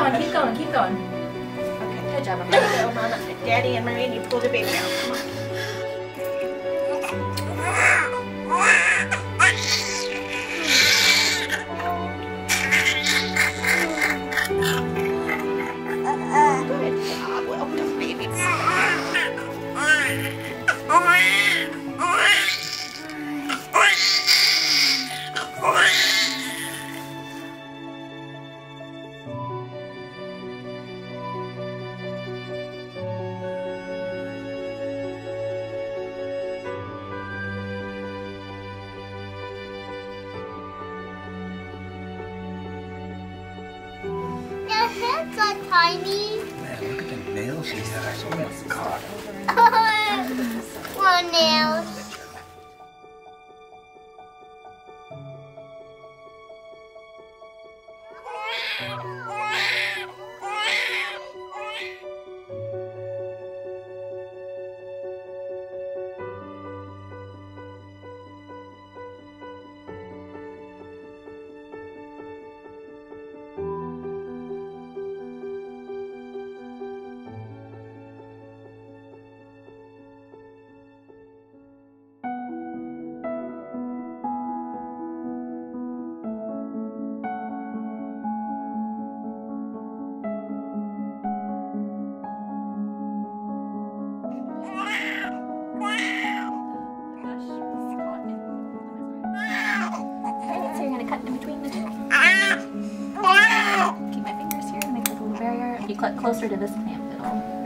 going, keep going, keep going. Okay. Good job, There Mama. you go, Mama. Daddy and Marie, you pull the baby out. Tiny. Man, look at the nails she has. Oh my god. More nails. Closer to this clamp, it'll